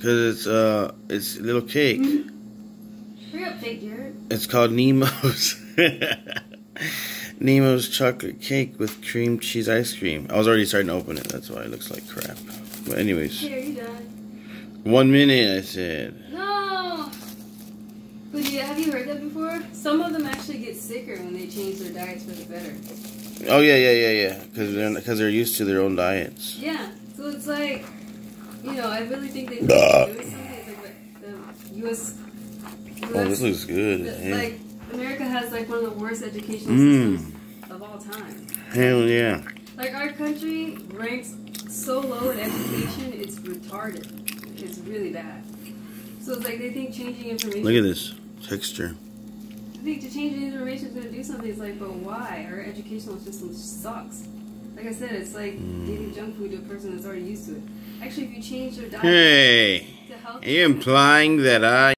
Because it's uh, it's a little cake. Hurry up, Jarred. It's called Ne-Mo's. Ne-Mo's chocolate cake with cream cheese ice cream. I was already starting to open it. That's why it looks like crap. But anyways, are you done? one minute. I said. No. Have you heard that before? Some of them actually get sicker when they change their diets for the better. Oh yeah, yeah, yeah, yeah. Because they're because they're used to their own diets. Yeah. So it's like, you know, I really think they Bah. doing something. Like the U.S. Oh, this looks good. the- Yeah. Like America has like one of the worst educational Mm. systems of all time. Hell yeah. Like our country ranks so low in education, it's retarded. It's really bad. So it's like they think changing information. Look at this texture. I think to change information is going to do something. It's like, but why? Our educational system sucks. Like I said, it's like Mm. giving junk food to a person that's already used to it. Actually, if you change their diet Hey, to are you implying that I